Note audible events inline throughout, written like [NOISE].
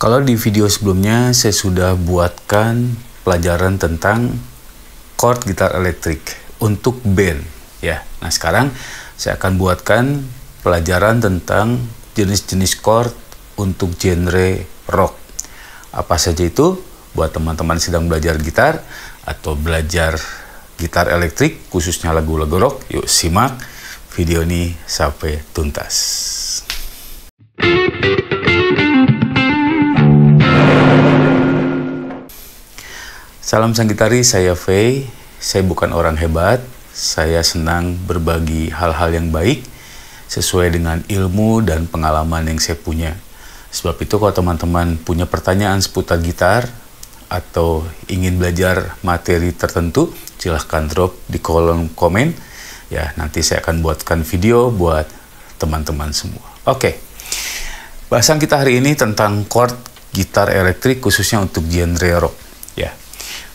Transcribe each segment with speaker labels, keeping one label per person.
Speaker 1: Kalau di video sebelumnya saya sudah buatkan pelajaran tentang chord gitar elektrik untuk band ya. Nah, sekarang saya akan buatkan pelajaran tentang jenis-jenis chord untuk genre rock. Apa saja itu? Buat teman-teman sedang belajar gitar atau belajar gitar elektrik khususnya lagu-lagu rock, yuk simak video ini sampai tuntas. Salam sang gitaris, saya Faye. Saya bukan orang hebat, saya senang berbagi hal-hal yang baik sesuai dengan ilmu dan pengalaman yang saya punya. Sebab itu kalau teman-teman punya pertanyaan seputar gitar atau ingin belajar materi tertentu, silahkan drop di kolom komen. Ya, nanti saya akan buatkan video buat teman-teman semua. Oke, bahasan kita hari ini tentang chord gitar elektrik khususnya untuk genre rock.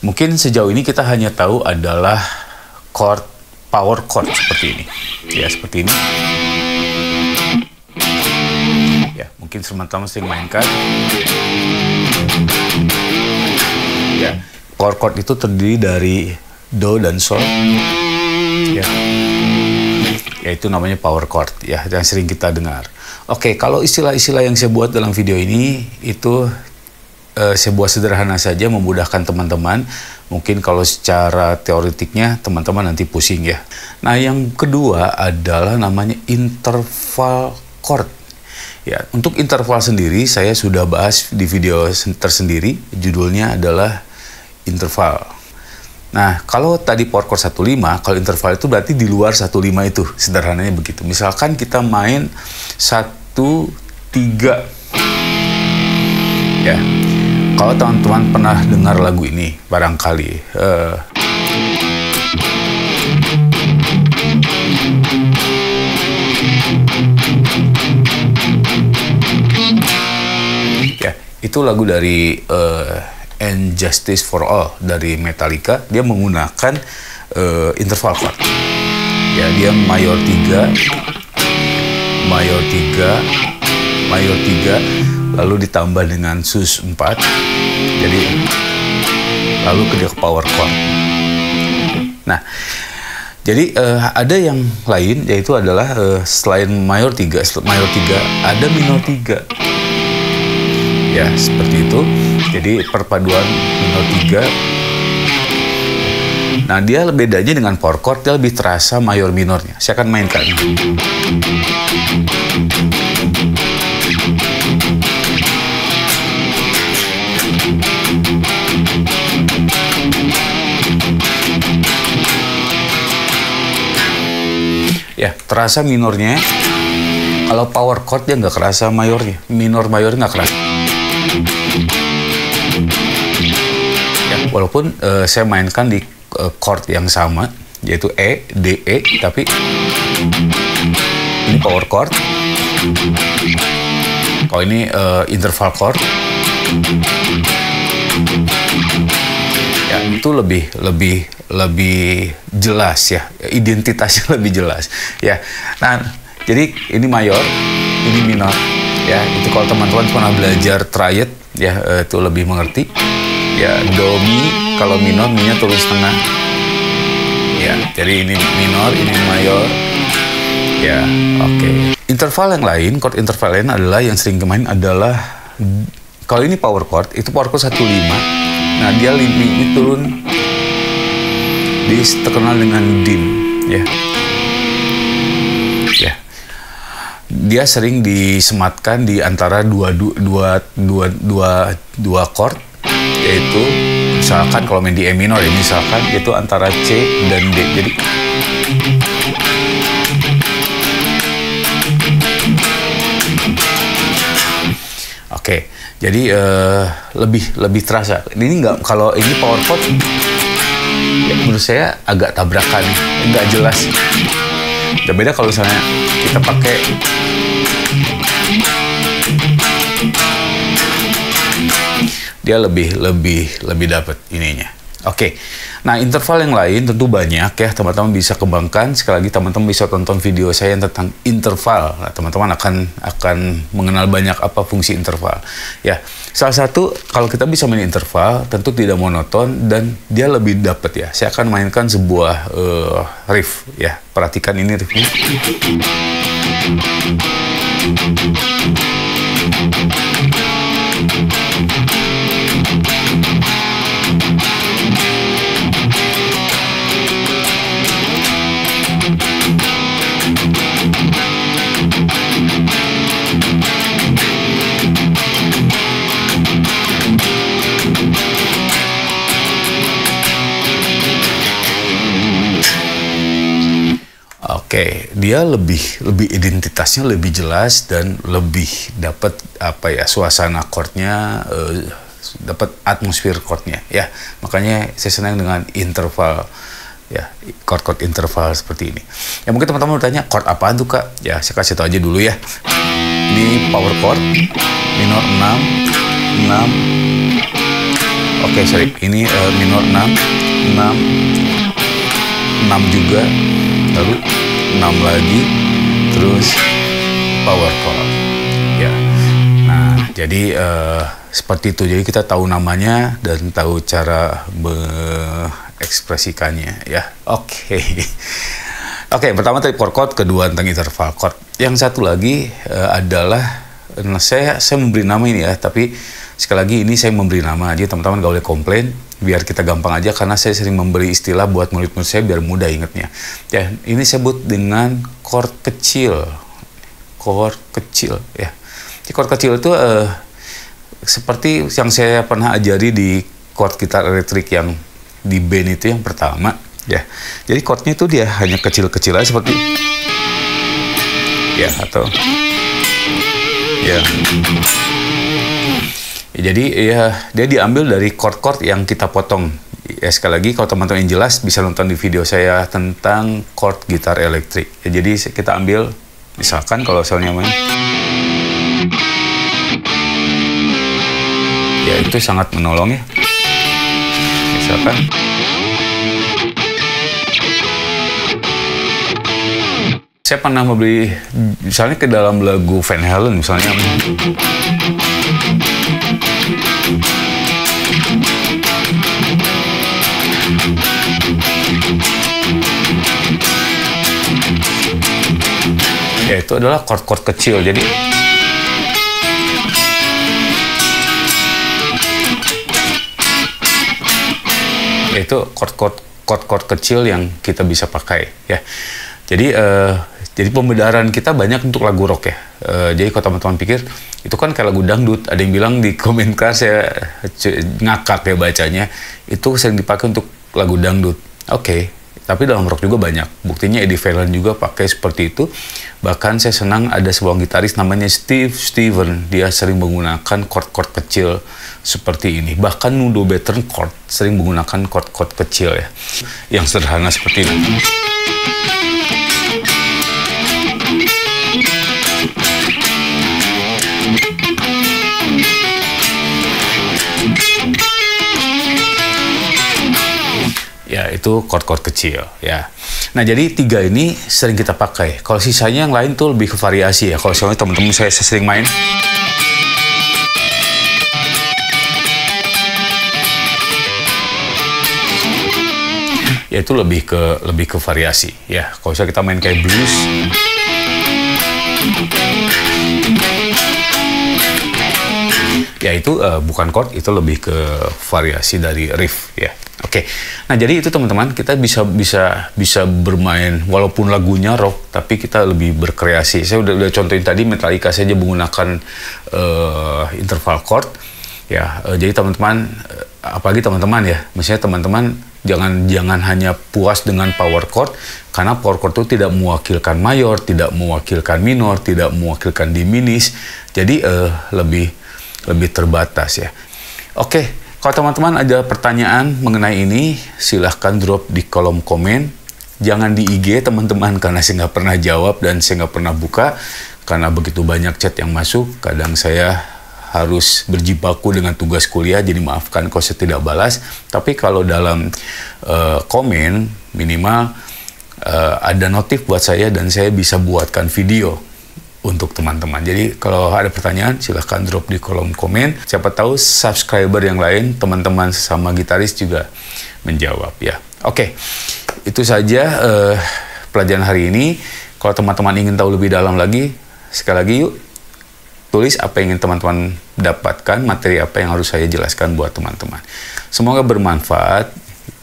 Speaker 1: Mungkin sejauh ini kita hanya tahu adalah chord power chord seperti ini. Ya, seperti ini. Ya, mungkin teman-teman sering mainkan. Ya, chord chord itu terdiri dari do dan sol. Ya. Ya itu namanya power chord ya yang sering kita dengar. Oke, kalau istilah-istilah yang saya buat dalam video ini itu uh, sebuah sederhana saja memudahkan teman-teman. Mungkin kalau secara teoritiknya teman-teman nanti pusing ya. Nah, yang kedua adalah namanya interval chord. Ya, untuk interval sendiri saya sudah bahas di video tersendiri, judulnya adalah interval. Nah, kalau tadi power chord 15, kalau interval itu berarti di luar 15 itu, sederhananya begitu. Misalkan kita main 1 3 ya kalau teman-teman pernah dengar lagu ini, barangkali uh, ya itu lagu dari uh, And Justice for All dari Metallica. Dia menggunakan uh, interval chord. Ya, dia mayor 3, mayor 3, mayor 3 lalu ditambah dengan sus 4 jadi lalu ke power chord. Nah jadi uh, ada yang lain yaitu adalah uh, selain mayor 3 mayor 3 ada minor 3 ya seperti itu. Jadi perpaduan minor 3 Nah, dia bedanya dengan power chord, dia lebih terasa mayor minornya. Saya akan mainkan. Terasa minornya. Kalau power chord dia nggak kerasa mayornya. Minor mayor nggak kerasa. Ya walaupun uh, saya mainkan di uh, chord yang sama yaitu E D E tapi ini power chord. Kalau ini uh, interval chord. Ya itu lebih lebih lebih jelas ya identitasnya [LAUGHS] lebih jelas ya. Nah jadi ini mayor ini minor ya. Itu kalau teman-teman pernah belajar triad ya eh, itu lebih mengerti ya. Do mi kalau minor mi nya turun setengah ya. Jadi ini minor ini mayor ya oke. Okay. interval yang lain chord interval lain adalah yang sering kemarin adalah kalau ini power chord itu power chord 15 nah dia ini turun terkenal dengan dim ya. Ya. Dia sering disematkan di antara dua dua dua dua dua chord yaitu misalkan kalau main di E minor ya misalkan itu antara C dan D. Jadi Oke, jadi uh, lebih lebih terasa. Ini nggak kalau ini power chord menurut saya agak tabrakan nggak jelas. Udah beda kalau misalnya kita pakai dia lebih lebih lebih dapat ininya Oke, nah interval yang lain tentu banyak ya teman-teman bisa kembangkan. Sekali lagi teman-teman bisa tonton video saya yang tentang interval. Nah, teman-teman akan akan mengenal banyak apa fungsi interval. Ya, salah satu kalau kita bisa main interval tentu tidak monoton dan dia lebih dapat ya. Saya akan mainkan sebuah uh, riff ya. Perhatikan ini riffnya. Oke, dia lebih lebih identitasnya lebih jelas dan lebih dapat apa ya suasana chordnya, uh, dapat atmosfer chordnya ya. Makanya saya senang dengan interval ya chord-chord interval seperti ini. Ya mungkin teman-teman bertanya chord apaan tuh kak? Ya saya kasih tahu aja dulu ya. Ini power chord minor 6 6 Oke sorry ini uh, minor 6 6 6 juga lalu 6 lagi terus power chord ya. Nah jadi uh, seperti itu. Jadi kita tahu namanya dan tahu cara mengekspresikannya ya. Oke. Okay. [LAUGHS] oke okay, pertama tadi power chord kedua tentang interval chord. Yang satu lagi uh, adalah saya saya memberi nama ini ya tapi sekali lagi ini saya memberi nama. Aja teman-teman gak boleh komplain biar kita gampang aja karena saya sering memberi istilah buat murid-murid saya biar mudah ingetnya. Ya, ini sebut dengan chord kecil. Chord kecil ya. Di chord kecil itu uh, seperti yang saya pernah ajari di chord gitar elektrik yang di band itu yang pertama ya. Jadi chordnya itu dia hanya kecil-kecil aja seperti ya atau ya jadi ya dia diambil dari chord-chord yang kita potong. Ya sekali lagi kalau teman-teman yang jelas bisa nonton di video saya tentang chord gitar elektrik. Ya, jadi kita ambil misalkan kalau misalnya main ya itu sangat menolong ya. Misalkan saya pernah membeli misalnya ke dalam lagu Van Halen misalnya ya itu adalah chord-chord kecil jadi itu chord-chord chord-chord kecil yang kita bisa pakai ya jadi uh, jadi pembedaran kita banyak untuk lagu rock ya. Uh, jadi kalau teman-teman pikir itu kan kayak lagu dangdut, ada yang bilang di komentar saya ngakak ya bacanya, itu sering dipakai untuk lagu dangdut. Oke, okay. Tapi dalam rock juga banyak. Buktinya Eddie Vedder juga pakai seperti itu. Bahkan saya senang ada sebuah gitaris namanya Steve Steven, dia sering menggunakan chord-chord kecil seperti ini. Bahkan Nudo Bettencourt sering menggunakan chord-chord kecil ya, yang sederhana seperti ini. Itu chord-chord kecil ya. Nah jadi tiga ini sering kita pakai. Kalau sisanya yang lain tuh lebih ke variasi ya. Kalau soalnya teman-teman saya, saya sering main. Ya itu lebih ke lebih ke variasi ya. Kalau misalnya kita main kayak blues. Ya itu uh, bukan chord, itu lebih ke variasi dari riff ya. Oke, okay. nah jadi itu teman-teman kita bisa bisa bisa bermain walaupun lagunya rock tapi kita lebih berkreasi. Saya udah udah contohin tadi Metallica saja menggunakan uh, interval chord ya. Uh, jadi teman-teman uh, apalagi teman-teman ya, misalnya teman-teman jangan jangan hanya puas dengan power chord karena power chord itu tidak mewakilkan mayor, tidak mewakilkan minor, tidak mewakilkan diminis. Jadi uh, lebih lebih terbatas ya. Oke. Okay. Kalau teman-teman ada pertanyaan mengenai ini, silahkan drop di kolom komen. Jangan di IG teman-teman karena saya nggak pernah jawab dan saya nggak pernah buka karena begitu banyak chat yang masuk. Kadang saya harus berjibaku dengan tugas kuliah, jadi maafkan kalau saya tidak balas. Tapi kalau dalam uh, komen minimal uh, ada notif buat saya dan saya bisa buatkan video untuk teman-teman. Jadi kalau ada pertanyaan silahkan drop di kolom komen. Siapa tahu subscriber yang lain, teman-teman sesama gitaris juga menjawab ya. Oke, itu saja uh, pelajaran hari ini. Kalau teman-teman ingin tahu lebih dalam lagi, sekali lagi yuk tulis apa yang ingin teman-teman dapatkan, materi apa yang harus saya jelaskan buat teman-teman. Semoga bermanfaat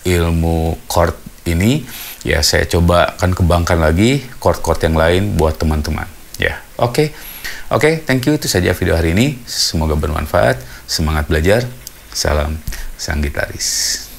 Speaker 1: ilmu chord ini. Ya, saya coba akan kembangkan lagi chord-chord yang lain buat teman-teman. Oke. Okay. Oke, okay, thank you. Itu saja video hari ini. Semoga bermanfaat. Semangat belajar. Salam sang gitaris.